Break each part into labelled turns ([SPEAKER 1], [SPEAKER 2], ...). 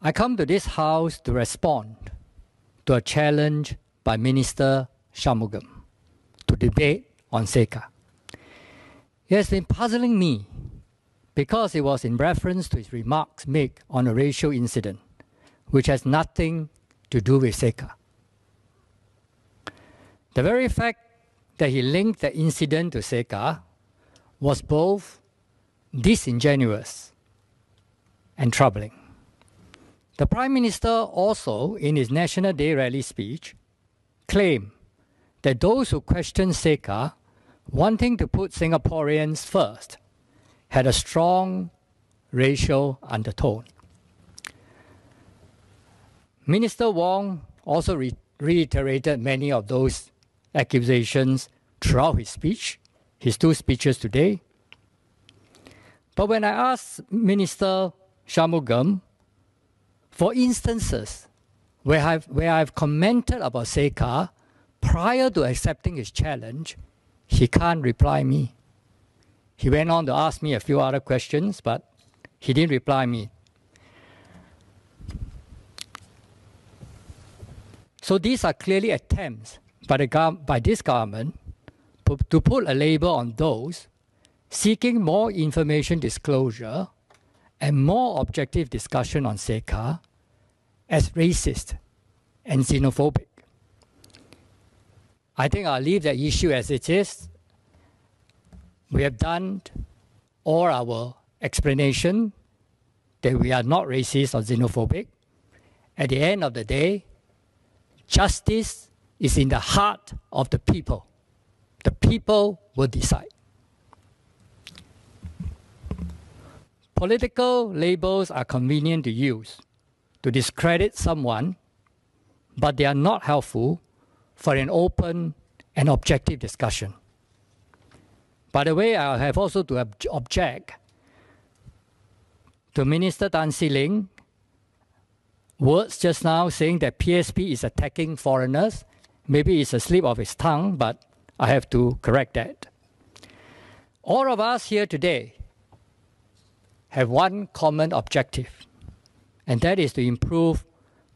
[SPEAKER 1] I come to this house to respond to a challenge by Minister Shanmugam to debate on CECA. It has been puzzling me because it was in reference to his remarks made on a racial incident, which has nothing to do with CECA. The very fact that he linked the incident to CECA was both disingenuous and troubling. The Prime Minister also, in his National Day rally speech, claimed that those who questioned CECA, wanting to put Singaporeans first, had a strong racial undertone. Minister Wong also re- reiterated many of those accusations throughout his speech, his two speeches today. But when I asked Minister Shanmugam for instances where I've, where I've commented about CECA prior to accepting his challenge, he can't reply me. He went on to ask me a few other questions, but he didn't reply me. So these are clearly attempts by, the gov- by this government to put a label on those seeking more information disclosure and more objective discussion on CECA as racist and xenophobic. I think I'll leave that issue as it is. We have done all our explanation that we are not racist or xenophobic. At the end of the day, justice is in the heart of the people. The people will decide. Political labels are convenient to use to discredit someone, but they are not helpful for an open and objective discussion. By the way, I have also to ob- object to Minister Tan Leng words just now saying that PSP is attacking foreigners Maybe it's a slip of his tongue, but I have to correct that. All of us here today have one common objective, and that is to improve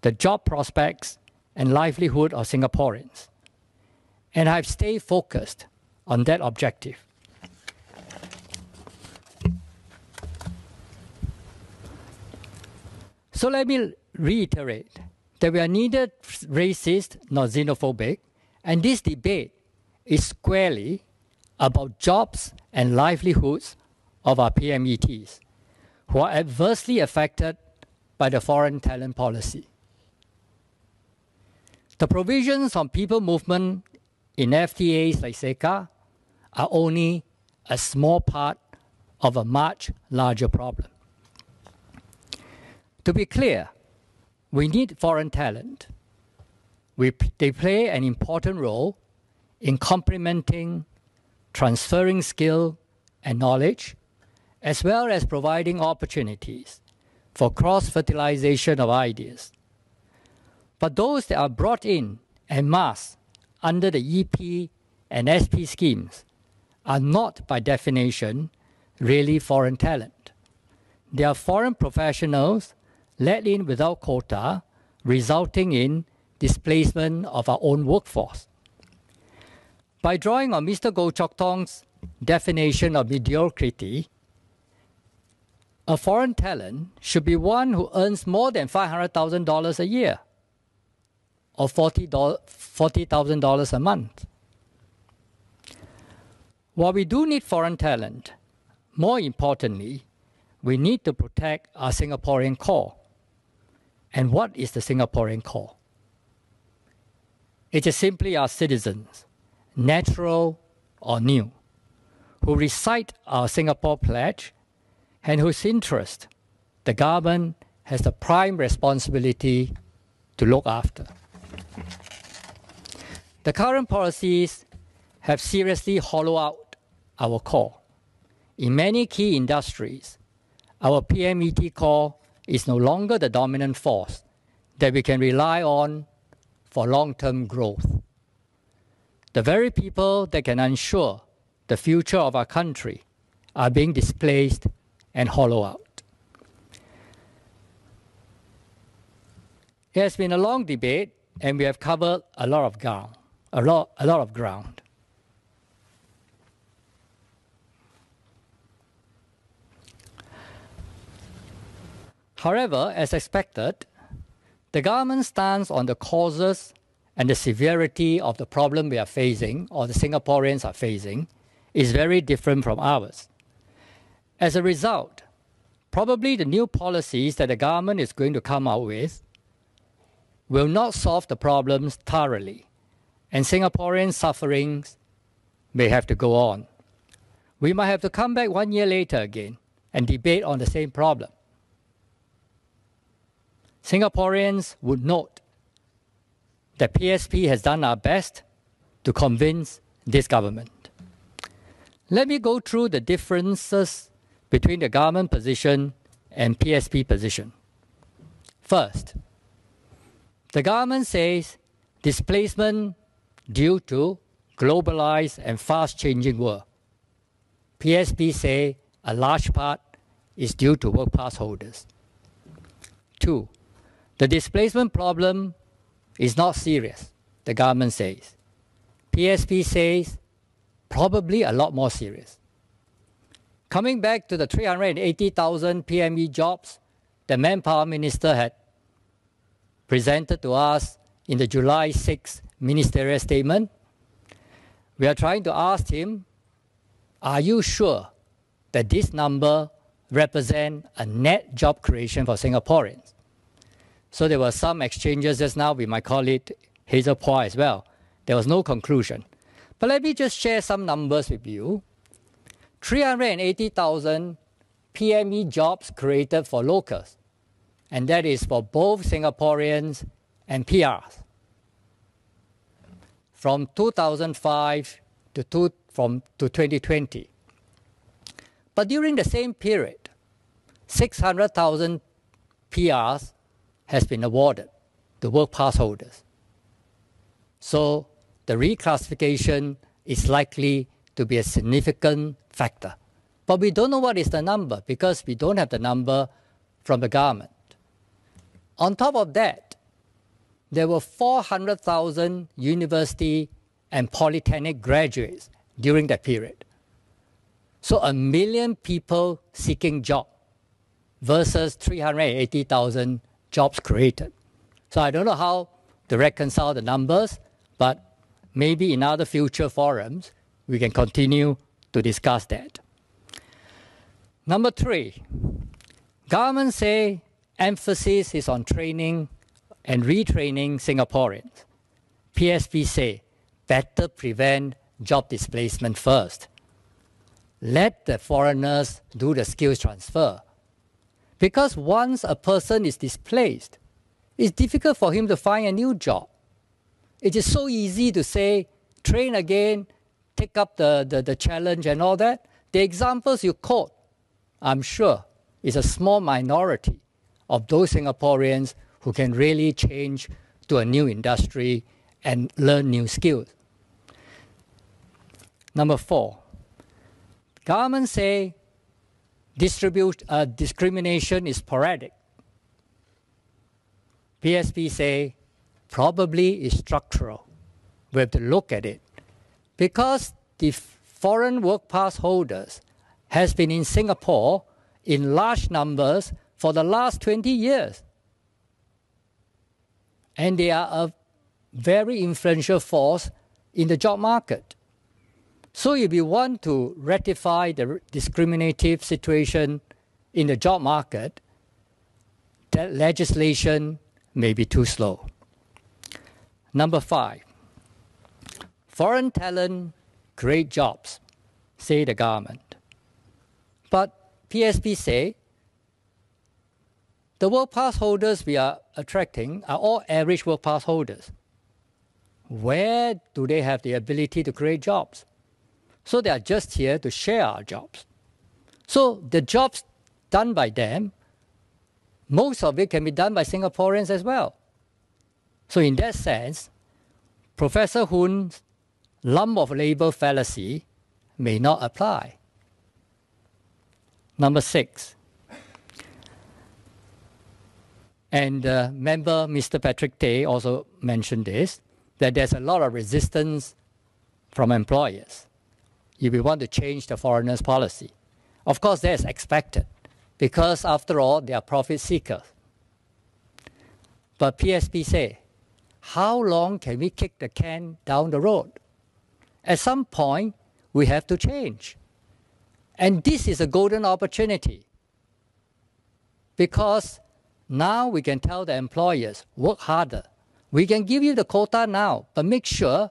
[SPEAKER 1] the job prospects and livelihood of Singaporeans. And I've stayed focused on that objective. So let me reiterate that we are neither racist nor xenophobic, and this debate is squarely about jobs and livelihoods of our PMETs who are adversely affected by the foreign talent policy. The provisions on people movement in FTAs like CECA are only a small part of a much larger problem. To be clear, we need foreign talent. We, they play an important role in complementing, transferring skill and knowledge, as well as providing opportunities for cross fertilization of ideas. But those that are brought in en masse under the EP and SP schemes are not, by definition, really foreign talent. They are foreign professionals let in without quota, resulting in displacement of our own workforce. By drawing on Mr. Goh Chok Tong's definition of mediocrity, a foreign talent should be one who earns more than $500,000 a year or $40,000 a month. While we do need foreign talent, more importantly, we need to protect our Singaporean core. And what is the Singaporean core? It is simply our citizens, natural or new, who recite our Singapore Pledge and whose interest the government has the prime responsibility to look after. The current policies have seriously hollowed out our core. In many key industries, our PMET core is no longer the dominant force that we can rely on for long term growth. The very people that can ensure the future of our country are being displaced and hollow out. It has been a long debate, and we have covered a lot of ground. A lot, a lot of ground. However, as expected, the government's stance on the causes and the severity of the problem we are facing, or the Singaporeans are facing, is very different from ours. As a result, probably the new policies that the government is going to come out with will not solve the problems thoroughly, and Singaporean sufferings may have to go on. We might have to come back one year later again and debate on the same problem. Singaporeans would note that PSP has done our best to convince this government. Let me go through the differences between the government position and PSP position. First, the government says displacement due to globalized and fast changing world. PSP say a large part is due to work pass holders. Two, the displacement problem is not serious, the government says. PSP says probably a lot more serious. Coming back to the 380,000 PME jobs the manpower minister had presented to us in the July 6 ministerial statement, we are trying to ask him, are you sure that this number represent a net job creation for Singaporeans? So there were some exchanges just now with my colleague Hazel Poa as well. There was no conclusion. But let me just share some numbers with you. 380,000 PME jobs created for locals, and that is for both Singaporeans and PRs. From 2005 to, two, from, to 2020. But during the same period, 600,000 PRs has been awarded to work pass holders. So the reclassification is likely to be a significant factor. But we don't know what is the number because we don't have the number from the government. On top of that, there were 400,000 university and polytechnic graduates during that period. So a million people seeking job versus 380,000 jobs created. So I don't know how to reconcile the numbers, but maybe in other future forums we can continue to discuss that. Number three, government say emphasis is on training and retraining Singaporeans. PSP say better prevent job displacement first. Let the foreigners do the skills transfer because once a person is displaced, it's difficult for him to find a new job. It is so easy to say, train again, take up the, the, the challenge and all that. The examples you quote, I'm sure, is a small minority of those Singaporeans who can really change to a new industry and learn new skills. Number four, government say distribute, uh, discrimination is sporadic. PSP say probably is structural. We have to look at it. Because the foreign work pass holders has been in Singapore in large numbers for the last 20 years. And they are a very influential force in the job market. So if you want to rectify the discriminative situation in the job market, that legislation may be too slow. Number five, foreign talent create jobs, say the government. But PSP say the work pass holders we are attracting are all average work pass holders. Where do they have the ability to create jobs? So they are just here to share our jobs. So the jobs done by them, most of it can be done by Singaporeans as well. So in that sense, Professor Hoon's lump of labor fallacy may not apply. Number six, And uh, member Mr. Patrick Tay also mentioned this that there's a lot of resistance from employers if we want to change the foreigners' policy. Of course, that's expected because, after all, they are profit seekers. But PSP say, how long can we kick the can down the road? At some point, we have to change. And this is a golden opportunity because now we can tell the employers, work harder. We can give you the quota now, but make sure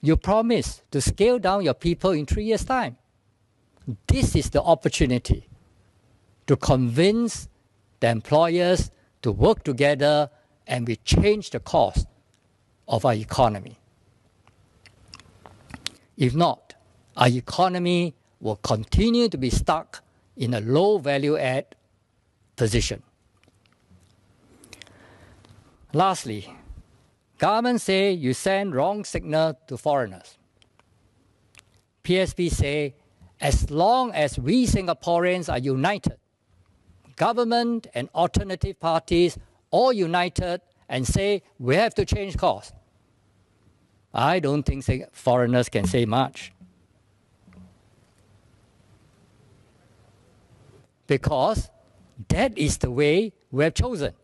[SPEAKER 1] you promise to scale down your people in three years' time. This is the opportunity to convince the employers to work together and we change the course of our economy. If not, our economy will continue to be stuck in a low value add position. Lastly, government say you send wrong signal to foreigners. PSP say as long as we Singaporeans are united, government and alternative parties all united and say we have to change course. I don't think foreigners can say much. Because that is the way we have chosen.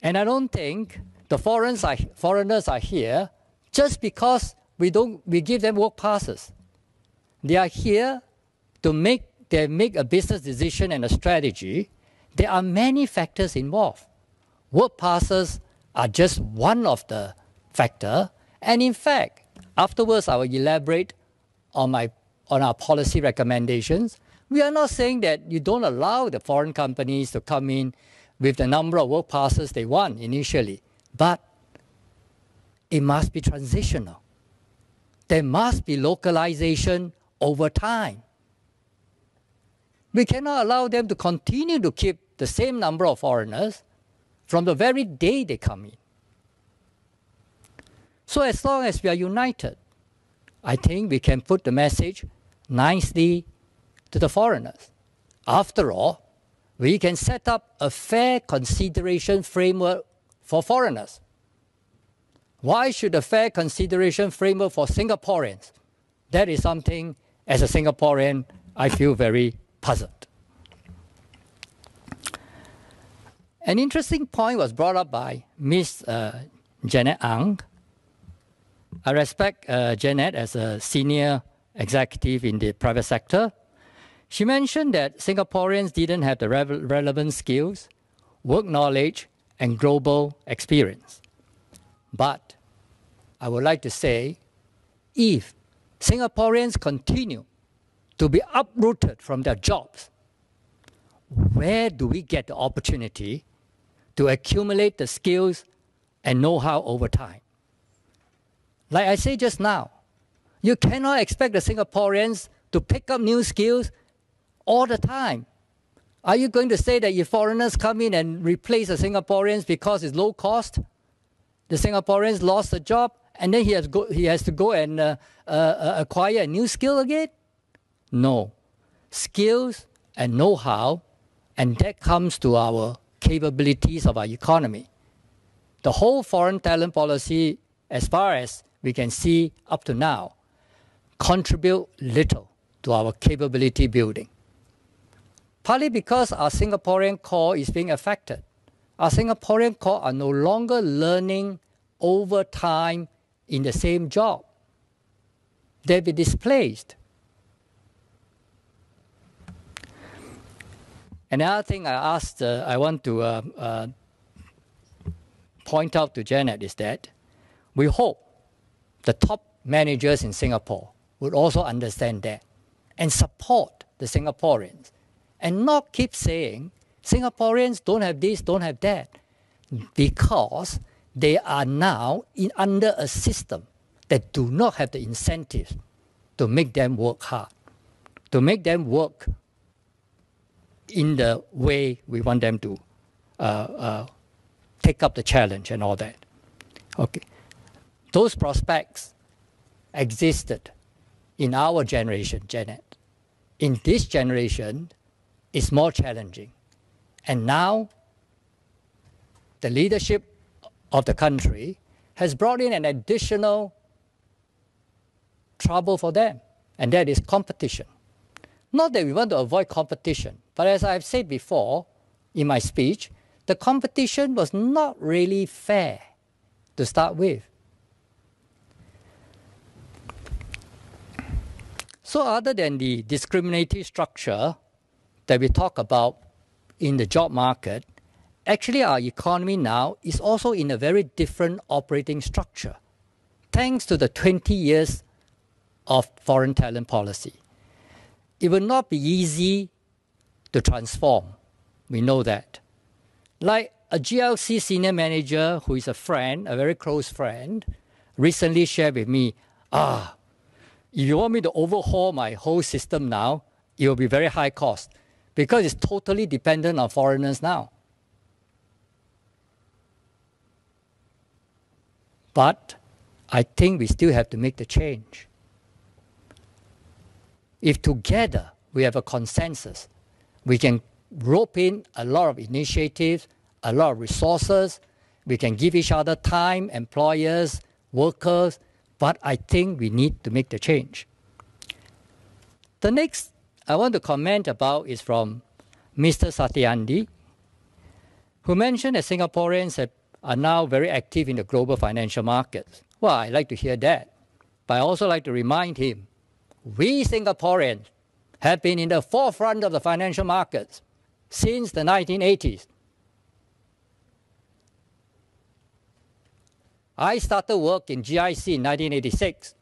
[SPEAKER 1] And I don't think the foreigners are, foreigners are here just because we, don't, we give them work passes. They are here to make, they make a business decision and a strategy. There are many factors involved. Work passes are just one of the factor. And in fact, afterwards I will elaborate on, my, on our policy recommendations. We are not saying that you don't allow the foreign companies to come in with the number of work passes they want initially, but it must be transitional. There must be localization over time. We cannot allow them to continue to keep the same number of foreigners from the very day they come in. So as long as we are united, I think we can put the message nicely to the foreigners. After all, we can set up a fair consideration framework for foreigners. Why should a fair consideration framework for Singaporeans? That is something, as a Singaporean, I feel very puzzled. An interesting point was brought up by Ms. Uh, Janet Ang. I respect uh, Janet as a senior executive in the private sector. She mentioned that Singaporeans didn't have the re- relevant skills, work knowledge, and global experience. But I would like to say if Singaporeans continue to be uprooted from their jobs, where do we get the opportunity to accumulate the skills and know how over time? Like I said just now, you cannot expect the Singaporeans to pick up new skills all the time. Are you going to say that if foreigners come in and replace the Singaporeans because it's low cost, the Singaporeans lost a job and then he has, go, he has to go and uh, uh, uh, acquire a new skill again? No. Skills and know how, and that comes to our capabilities of our economy. The whole foreign talent policy, as far as we can see up to now, contribute little to our capability building partly because our Singaporean core is being affected. Our Singaporean core are no longer learning over time in the same job. They'll be displaced. Another thing I asked, uh, I want to uh, uh, point out to Janet is that we hope the top managers in Singapore would also understand that and support the Singaporeans and not keep saying Singaporeans don't have this, don't have that, because they are now in, under a system that do not have the incentives to make them work hard, to make them work in the way we want them to uh, uh, take up the challenge and all that. Okay, those prospects existed in our generation, Janet. In this generation, it's more challenging. And now the leadership of the country has brought in an additional trouble for them, and that is competition. Not that we want to avoid competition, but as I've said before in my speech, the competition was not really fair to start with. So, other than the discriminatory structure that we talk about in the job market, actually our economy now is also in a very different operating structure, thanks to the 20 years of foreign talent policy. It will not be easy to transform. We know that. Like a GLC senior manager who is a friend, a very close friend, recently shared with me, ah, if you want me to overhaul my whole system now, it will be very high cost because it's totally dependent on foreigners now. But I think we still have to make the change. If together we have a consensus, we can rope in a lot of initiatives, a lot of resources, we can give each other time, employers, workers, but I think we need to make the change. The next I want to comment about is from Mr. Saktiandi, who mentioned that Singaporeans are now very active in the global financial markets. Well, I like to hear that. But I also like to remind him we Singaporeans have been in the forefront of the financial markets since the 1980s. I started work in GIC in 1986.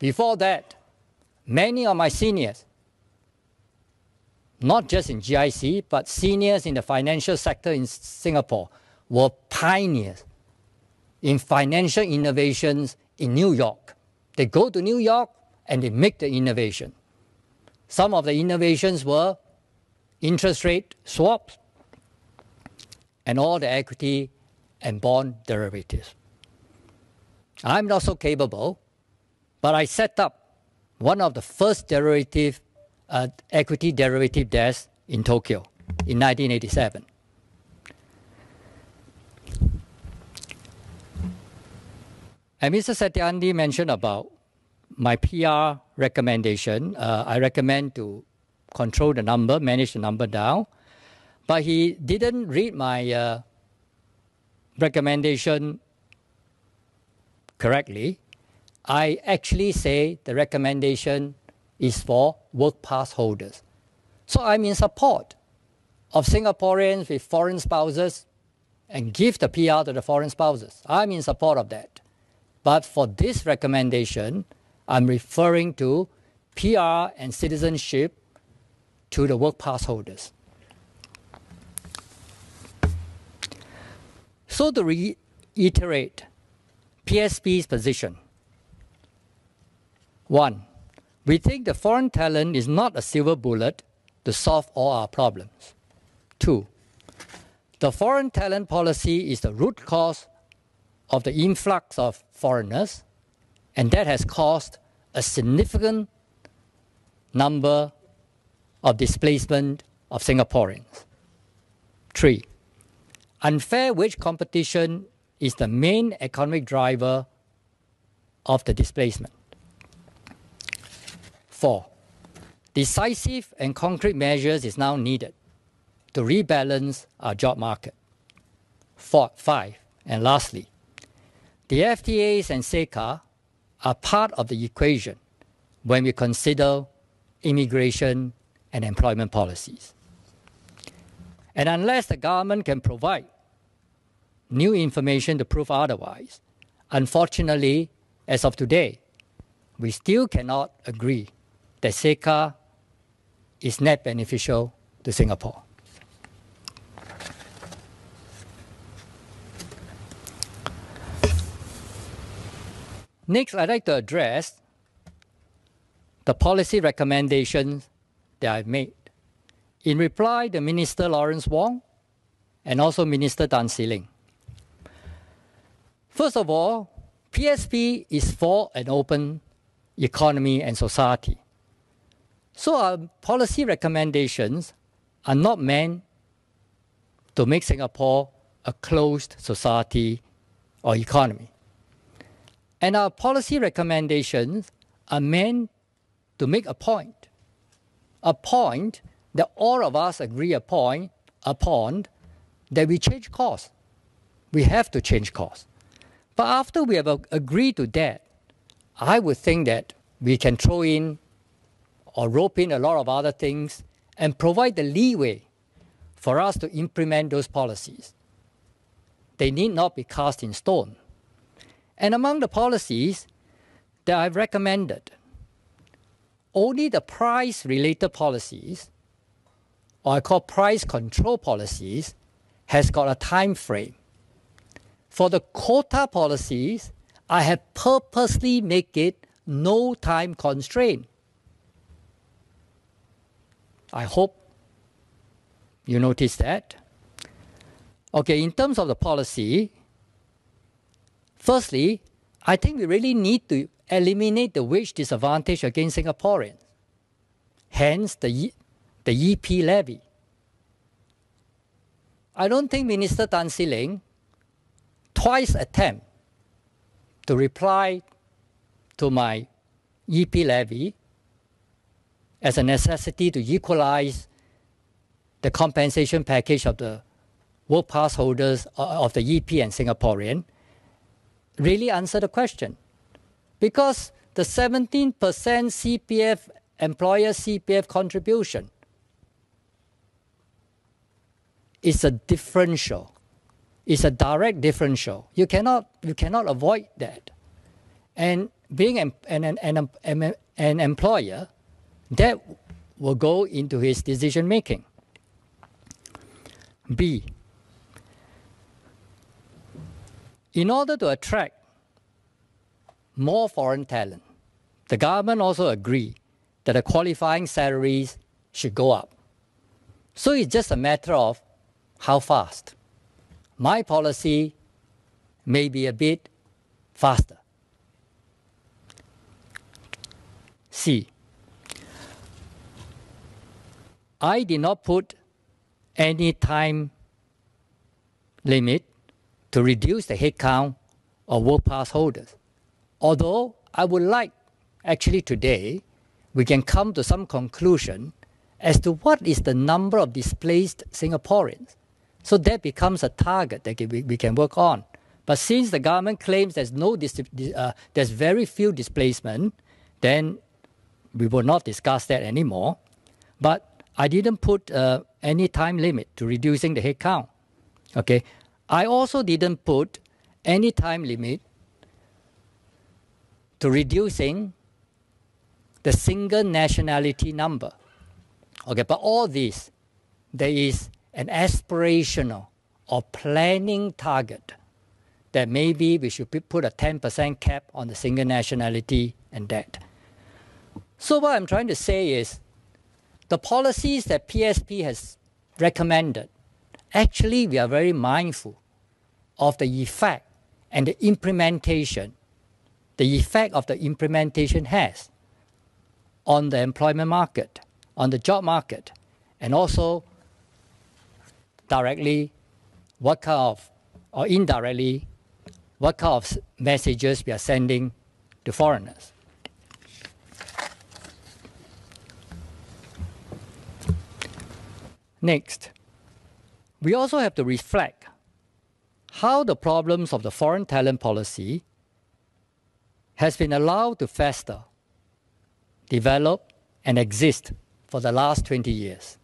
[SPEAKER 1] Before that, many of my seniors, not just in GIC, but seniors in the financial sector in Singapore, were pioneers in financial innovations in New York. They go to New York and they make the innovation. Some of the innovations were interest rate swaps and all the equity and bond derivatives. I'm not so capable, but I set up one of the first derivative uh, equity derivative desks in Tokyo in 1987. And Mr. Saktiandi mentioned about my PR recommendation. Uh, I recommend to control the number, manage the number down. But he didn't read my uh, recommendation correctly. I actually say the recommendation is for work pass holders. So I'm in support of Singaporeans with foreign spouses and give the PR to the foreign spouses. I'm in support of that. But for this recommendation, I'm referring to PR and citizenship to the work pass holders. So to reiterate PSP's position, one, we think the foreign talent is not a silver bullet to solve all our problems. Two, the foreign talent policy is the root cause of the influx of foreigners, and that has caused a significant number of displacement of Singaporeans. Three, unfair wage competition is the main economic driver of the displacement. Four, decisive and concrete measures is now needed to rebalance our job market. Four, five, and lastly, the FTAs and CECA are part of the equation when we consider immigration and employment policies. And unless the government can provide new information to prove otherwise, unfortunately, as of today, we still cannot agree that CECA is net beneficial to Singapore. Next, I'd like to address the policy recommendations that I've made. In reply, the Minister Lawrence Wong and also Minister Tan See Leng. First of all, PSP is for an open economy and society. So our policy recommendations are not meant to make Singapore a closed society or economy. And our policy recommendations are meant to make a point, a point that all of us agree upon, upon that we change course. We have to change course. But after we have agreed to that, I would think that we can throw in or rope in a lot of other things and provide the leeway for us to implement those policies. They need not be cast in stone. And among the policies that I've recommended, only the price related policies, or I call price control policies, has got a time frame. For the quota policies, I have purposely make it no time constraint. I hope you notice that. Okay, in terms of the policy, firstly, I think we really need to eliminate the wage disadvantage against Singaporeans. Hence, the, the EP levy. I don't think Minister Tan See Leng twice attempt to reply to my EP levy as a necessity to equalize the compensation package of the work pass holders uh, of the EP and Singaporean really answer the question. Because the 17% CPF employer CPF contribution is a differential. It's a direct differential. You cannot you cannot avoid that. And being an, an, an, an, an employer, that will go into his decision making. B. In order to attract more foreign talent, the government also agreed that the qualifying salaries should go up. So it's just a matter of how fast. My policy may be a bit faster. C. I did not put any time limit to reduce the headcount of work pass holders. Although I would like, actually today, we can come to some conclusion as to what is the number of displaced Singaporeans. So that becomes a target that we, we can work on. But since the government claims there's no uh, there's very few displacement, then we will not discuss that anymore. But I didn't put uh, any time limit to reducing the headcount. Okay, I also didn't put any time limit to reducing the single nationality number. Okay, but all this, there is an aspirational or planning target that maybe we should put a 10% cap on the single nationality and that. So, what I'm trying to say is the policies that PSP has recommended, actually, we are very mindful of the effect and the implementation, the effect of the implementation has on the employment market, on the job market, and also directly what kind of, or indirectly, what kind of messages we are sending to foreigners. Next, we also have to reflect how the problems of the foreign talent policy has been allowed to fester, develop, and exist for the last 20 years.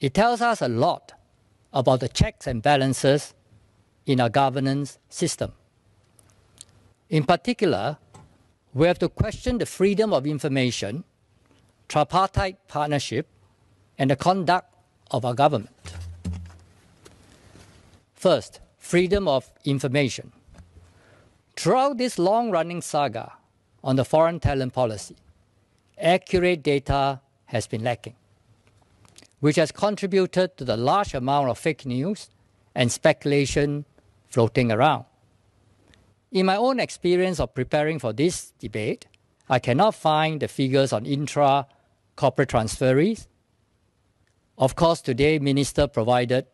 [SPEAKER 1] It tells us a lot about the checks and balances in our governance system. In particular, we have to question the freedom of information, tripartite partnership, and the conduct of our government. First, freedom of information. Throughout this long running saga on the foreign talent policy, accurate data has been lacking, which has contributed to the large amount of fake news and speculation floating around. In my own experience of preparing for this debate, I cannot find the figures on intra corporate transferees of course, today Minister provided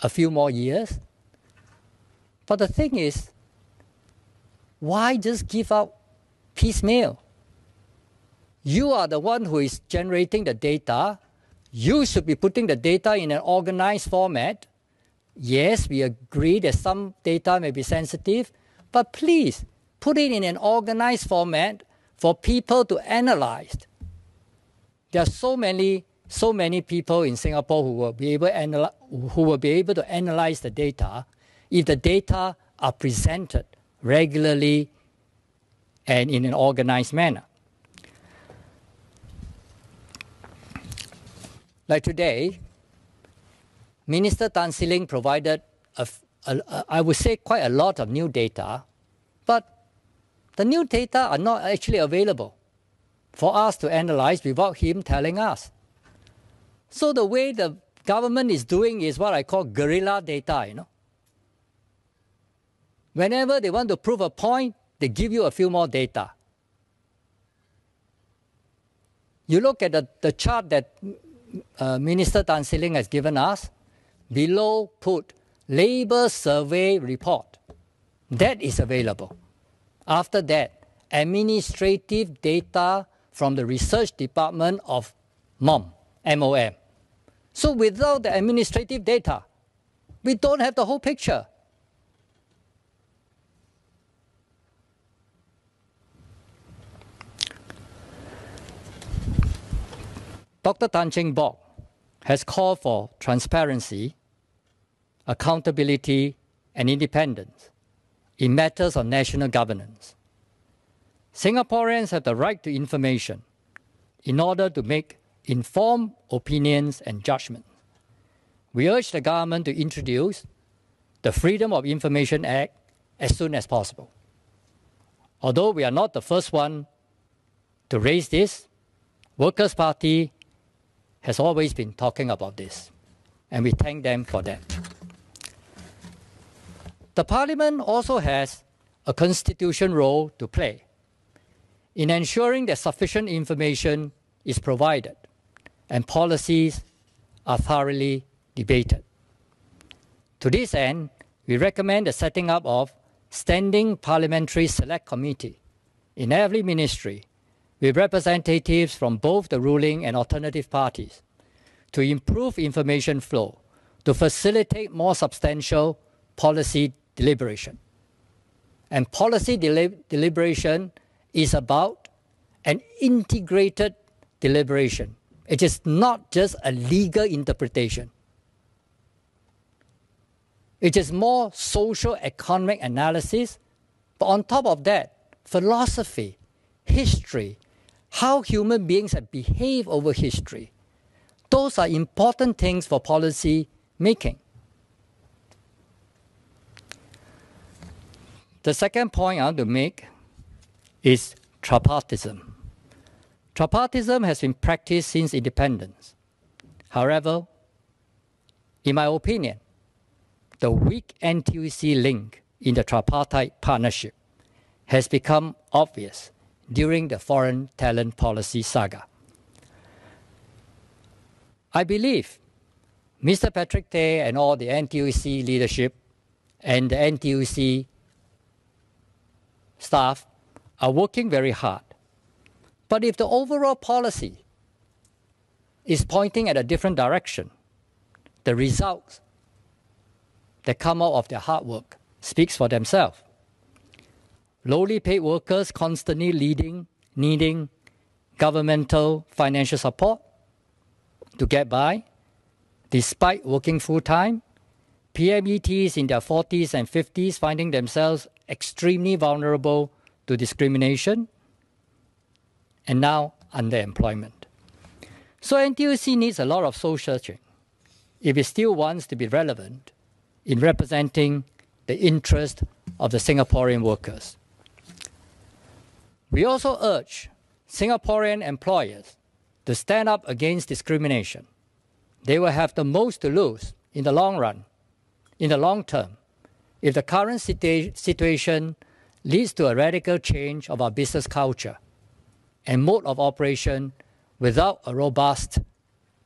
[SPEAKER 1] a few more years. But the thing is, why just give out piecemeal? You are the one who is generating the data. You should be putting the data in an organized format. Yes, we agree that some data may be sensitive, but please put it in an organized format for people to analyze. There are so many, so many people in Singapore who will be able, who will be able to analyze the data if the data are presented regularly and in an organized manner. Like today, Minister Tan See Leng provided, a, a, a, I would say, quite a lot of new data, but the new data are not actually available for us to analyze without him telling us. So the way the government is doing is what I call guerrilla data, you know. Whenever they want to prove a point, they give you a few more data. You look at the, the chart that uh, Minister Tan See Leng has given us, below put labor survey report. That is available. After that, administrative data from the research department of MOM, MOM. So without the administrative data, we don't have the whole picture. Dr. Tan Cheng Bock has called for transparency, accountability, and independence in matters of national governance. Singaporeans have the right to information in order to make informed opinions and judgments. We urge the government to introduce the Freedom of Information Act as soon as possible. Although we are not the first one to raise this, Workers' Party has always been talking about this, and we thank them for that. The Parliament also has a constitution role to play in ensuring that sufficient information is provided and policies are thoroughly debated. To this end, we recommend the setting up of standing parliamentary select committee in every ministry with representatives from both the ruling and alternative parties to improve information flow to facilitate more substantial policy deliberation. And policy deli- deliberation is about an integrated deliberation. It is not just a legal interpretation. It is more social economic analysis, but on top of that, philosophy, history, how human beings have behaved over history. Those are important things for policy making. The second point I want to make is tripartism. Tripartism has been practiced since independence. However, in my opinion, the weak NTUC link in the tripartite partnership has become obvious during the foreign talent policy saga. I believe Mr. Patrick Tay and all the NTUC leadership and the NTUC staff are working very hard. But if the overall policy is pointing at a different direction, the results that come out of their hard work speaks for themselves lowly paid workers constantly leading, needing governmental financial support to get by, despite working full time, PMETs in their 40s and 50s finding themselves extremely vulnerable to discrimination, and now underemployment. So NTUC needs a lot of soul searching if it still wants to be relevant in representing the interest of the Singaporean workers. We also urge Singaporean employers to stand up against discrimination. They will have the most to lose in the long run, in the long term, if the current situa- situation leads to a radical change of our business culture and mode of operation without a robust,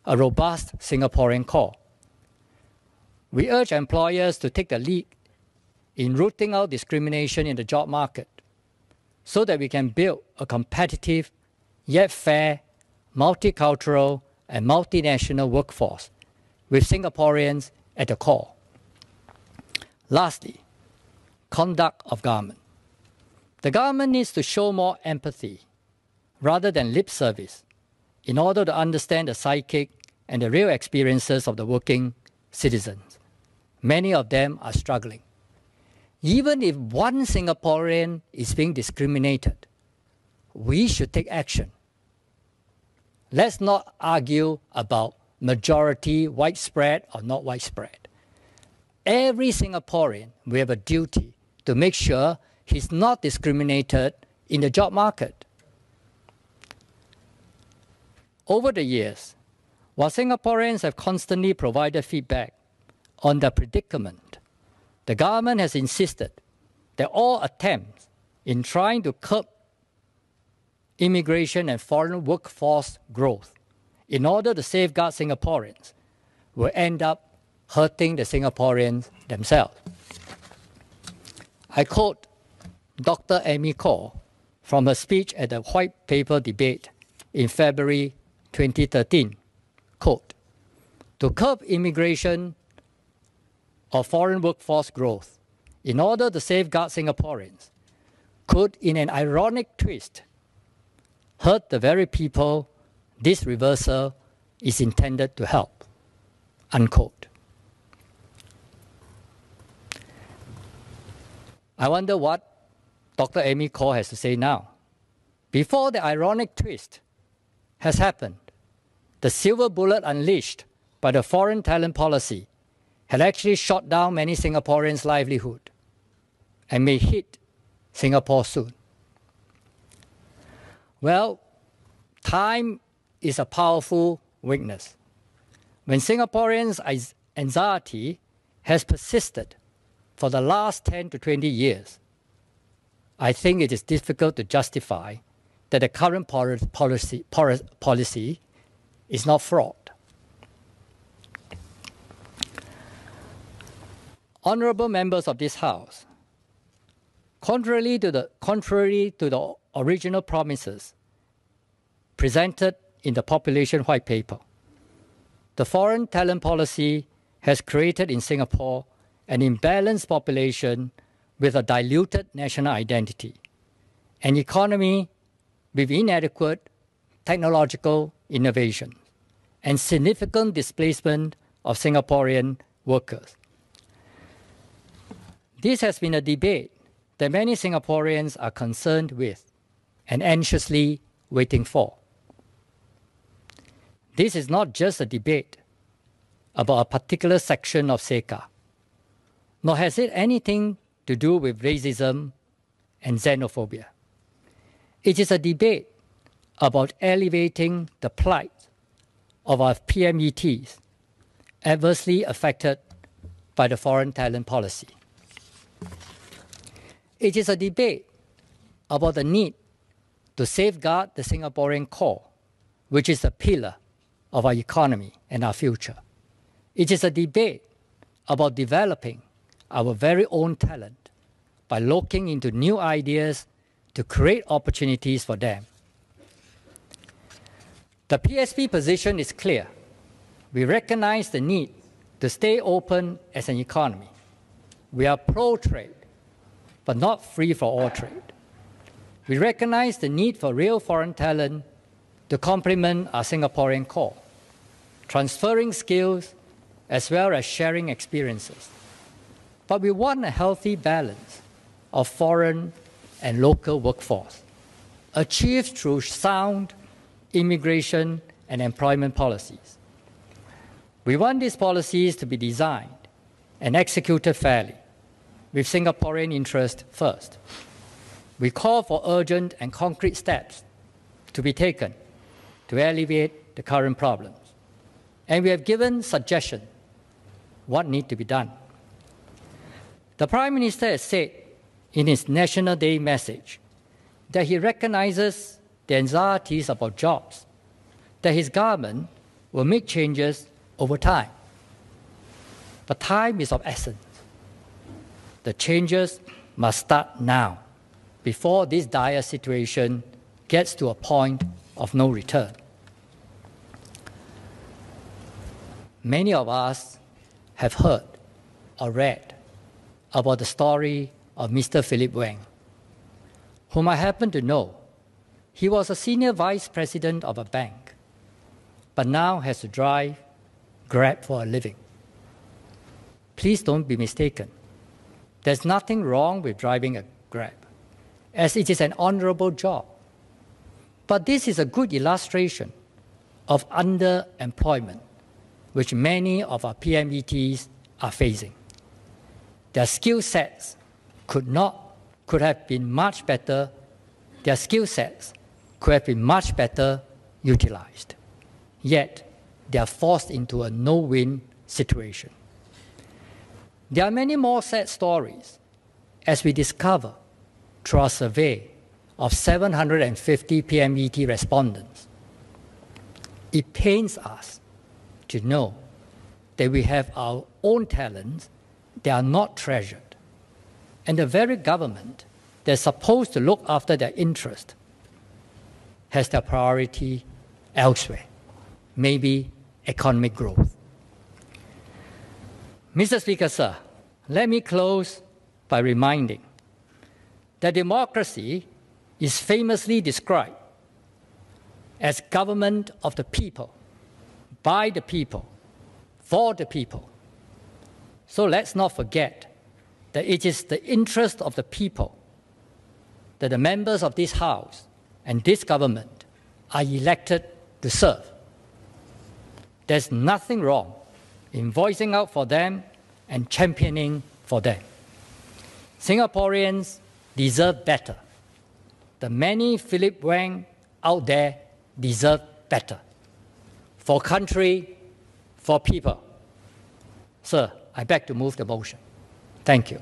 [SPEAKER 1] a robust Singaporean core. we urge employers to take the lead in rooting out discrimination in the job market so that we can build a competitive yet fair, multicultural, and multinational workforce with Singaporeans at the core. Lastly, conduct of government. The government needs to show more empathy rather than lip service in order to understand the psychic and the real experiences of the working citizens. Many of them are struggling. Even if one Singaporean is being discriminated, we should take action. Let's not argue about majority, widespread or not widespread. Every Singaporean we have a duty to make sure he's not discriminated in the job market. Over the years, while Singaporeans have constantly provided feedback on the predicament, the government has insisted that all attempts in trying to curb immigration and foreign workforce growth in order to safeguard Singaporeans will end up hurting the Singaporeans themselves. I quote Dr. Amy Khor from her speech at the White Paper debate in February 2013. Quote, to curb immigration or foreign workforce growth in order to safeguard Singaporeans could, in an ironic twist, hurt the very people this reversal is intended to help. Unquote. I wonder what Dr. Amy Khor has to say now. Before the ironic twist has happened, the silver bullet unleashed by the foreign talent policy had actually shot down many Singaporeans' livelihood and may hit Singapore soon. Well, time is a powerful weakness. When Singaporeans' anxiety has persisted for the last 10 to 20 years, I think it is difficult to justify that the current policy, policy is not fraud. Honorable members of this House, contrary to the, contrary to the original promises presented in the Population White Paper, the foreign talent policy has created in Singapore an imbalanced population with a diluted national identity, an economy with inadequate technological innovation, and significant displacement of Singaporean workers. This has been a debate that many Singaporeans are concerned with and anxiously waiting for. This is not just a debate about a particular section of CECA, nor has it anything to do with racism and xenophobia. It is a debate about elevating the plight of our PMETs adversely affected by the foreign talent policy. It is a debate about the need to safeguard the Singaporean core, which is a pillar of our economy and our future. It is a debate about developing our very own talent by looking into new ideas to create opportunities for them. The PSP position is clear. We recognize the need to stay open as an economy. We are pro trade, but not free for all trade. We recognize the need for real foreign talent to complement our Singaporean core, transferring skills as well as sharing experiences. But we want a healthy balance of foreign and local workforce, achieved through sound immigration and employment policies. We want these policies to be designed and executed fairly, with Singaporean interest first. We call for urgent and concrete steps to be taken to alleviate the current problems. And we have given suggestions what need to be done. The Prime Minister has said in his National Day message that he recognizes the anxieties about jobs, that his government will make changes over time. But time is of essence. The changes must start now, before this dire situation gets to a point of no return. Many of us have heard or read about the story of Mr. Philip Wang, whom I happen to know. He was a senior vice president of a bank, but now has to drive Grab for a living. Please don't be mistaken. There's nothing wrong with driving a Grab, as it is an honorable job. But this is a good illustration of underemployment, which many of our PMETs are facing. Their skill sets could not could have been much better. Their skill sets could have been much better utilized. Yet they are forced into a no-win situation. There are many more sad stories as we discover through our survey of 750 PMET respondents. It pains us to know that we have our own talents that are not treasured. And the very government that's supposed to look after their interest has their priority elsewhere, maybe economic growth. Mr. Speaker, sir, let me close by reminding that democracy is famously described as government of the people, by the people, for the people. So let's not forget that it is the interest of the people that the members of this House and this government are elected to serve. There's nothing wrong in voicing out for them and championing for them. Singaporeans deserve better. The many Philip Wang out there deserve better. For country, for people. Sir, I beg to move the motion. Thank you.